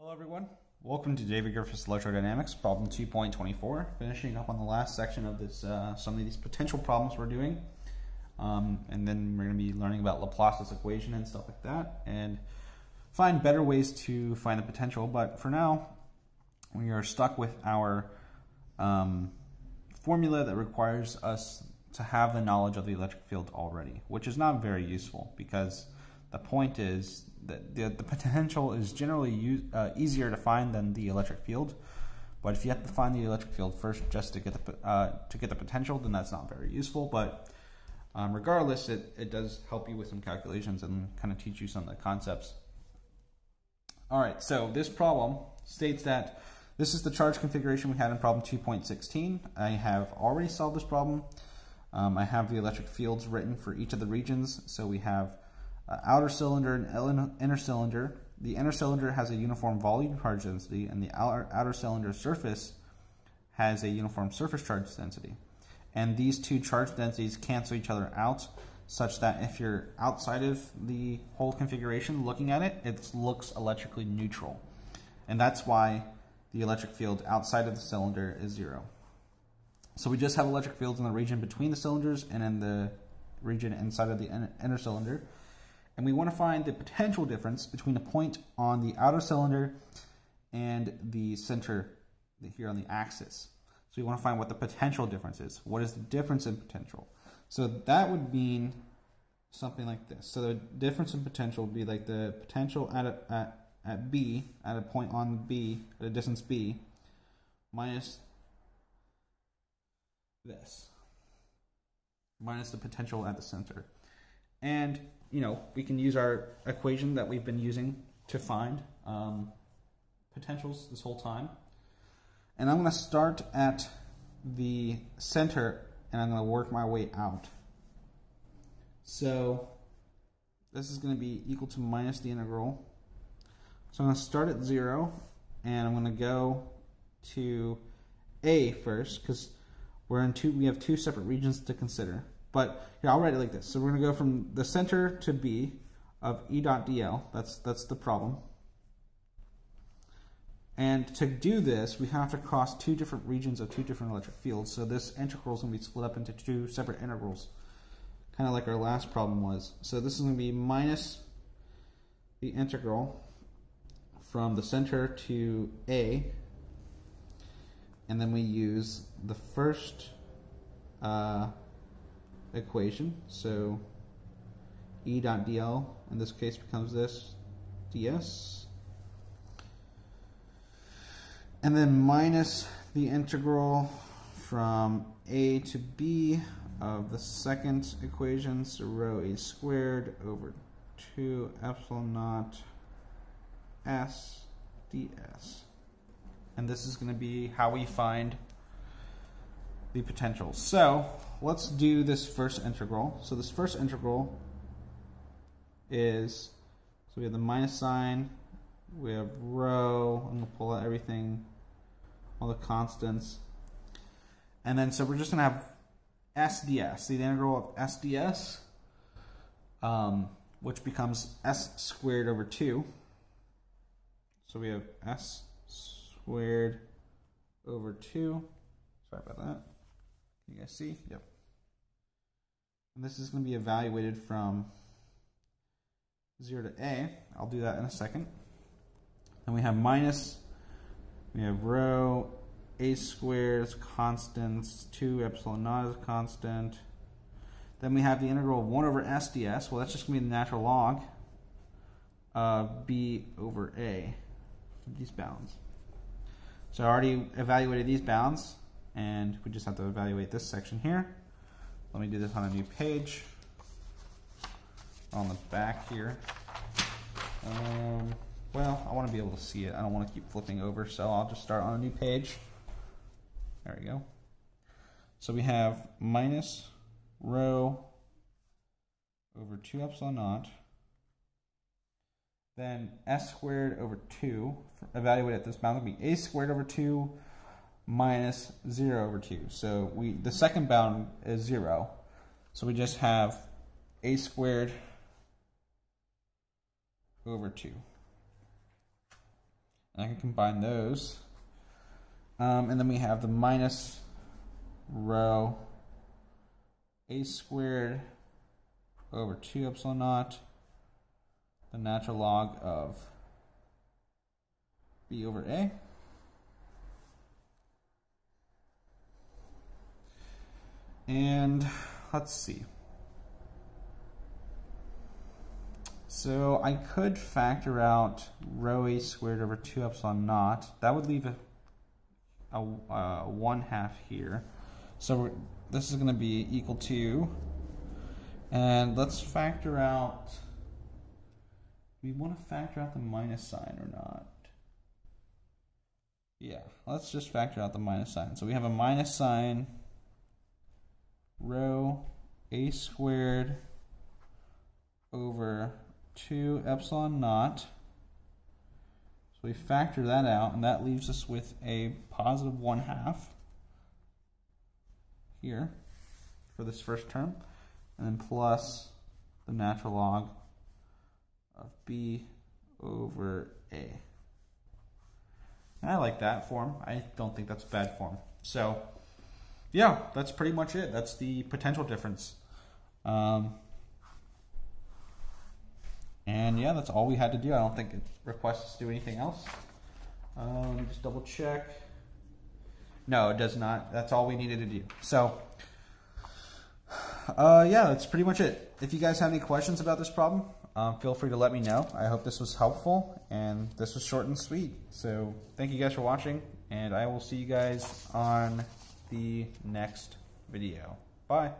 Hello everyone. Welcome to David Griffith's Electrodynamics, problem 2.24. Finishing up on the last section of this, uh, some of these potential problems we're doing. Um, and then we're going to be learning about Laplace's equation and stuff like that, and find better ways to find the potential. But for now, we are stuck with our um, formula that requires us to have the knowledge of the electric field already, which is not very useful because the point is that the, the potential is generally use, uh, easier to find than the electric field. But if you have to find the electric field first just to get the uh, to get the potential, then that's not very useful. But um, regardless, it, it does help you with some calculations and kind of teach you some of the concepts. All right, so this problem states that this is the charge configuration we had in problem 2.16. I have already solved this problem. Um, I have the electric fields written for each of the regions. So we have uh, outer cylinder and inner cylinder. The inner cylinder has a uniform volume charge density, and the outer, outer cylinder surface has a uniform surface charge density. And these two charge densities cancel each other out, such that if you're outside of the whole configuration looking at it, it looks electrically neutral. And that's why the electric field outside of the cylinder is zero. So we just have electric fields in the region between the cylinders and in the region inside of the inner cylinder and we want to find the potential difference between a point on the outer cylinder and the center here on the axis. So we want to find what the potential difference is. What is the difference in potential? So that would mean something like this. So the difference in potential would be like the potential at, a, at, at B, at a point on B, at a distance B, minus this, minus the potential at the center. And you know, we can use our equation that we've been using to find um, potentials this whole time. And I'm going to start at the center and I'm going to work my way out. So this is going to be equal to minus the integral. So I'm going to start at 0 and I'm going to go to A first because we're in two we have two separate regions to consider. But here, I'll write it like this. So we're going to go from the center to B of E dot dl. That's, that's the problem. And to do this, we have to cross two different regions of two different electric fields. So this integral is going to be split up into two separate integrals, kind of like our last problem was. So this is going to be minus the integral from the center to A, and then we use the first uh, equation. So E dot dl in this case becomes this ds. And then minus the integral from a to b of the second equation, so rho a squared over 2 epsilon naught s ds. And this is going to be how we find the potential. So let's do this first integral. So this first integral is, so we have the minus sign, we have rho, I'm to pull out everything, all the constants. And then so we're just going to have SDS, the integral of SDS, um, which becomes s squared over 2. So we have s squared over 2. Sorry about that. You guys see? Yep. And this is going to be evaluated from 0 to a. I'll do that in a second. Then we have minus, we have rho, a squared is constant, 2 epsilon naught is constant. Then we have the integral of 1 over s ds. Well, that's just going to be the natural log of b over a, these bounds. So I already evaluated these bounds and we just have to evaluate this section here. Let me do this on a new page on the back here. Um, well, I want to be able to see it. I don't want to keep flipping over, so I'll just start on a new page. There we go. So we have minus rho over 2 epsilon naught, then s squared over 2, evaluate at this bound, will be a squared over 2 minus 0 over 2. So we the second bound is 0. So we just have a squared over 2. And I can combine those. Um, and then we have the minus rho a squared over 2 epsilon naught, the natural log of b over a. And let's see. So I could factor out rho a squared over 2 epsilon naught. That would leave a, a, a 1 half here. So this is going to be equal to, and let's factor out, we want to factor out the minus sign or not? Yeah, let's just factor out the minus sign. So we have a minus sign, rho a squared over 2 epsilon naught. So we factor that out, and that leaves us with a positive 1 half here for this first term, and then plus the natural log of b over a. And I like that form. I don't think that's a bad form. So, yeah, that's pretty much it. That's the potential difference. Um, and yeah, that's all we had to do. I don't think it requests us to do anything else. Me just double check. No, it does not. That's all we needed to do. So, uh, yeah, that's pretty much it. If you guys have any questions about this problem, um, feel free to let me know. I hope this was helpful, and this was short and sweet. So, thank you guys for watching, and I will see you guys on the next video. Bye.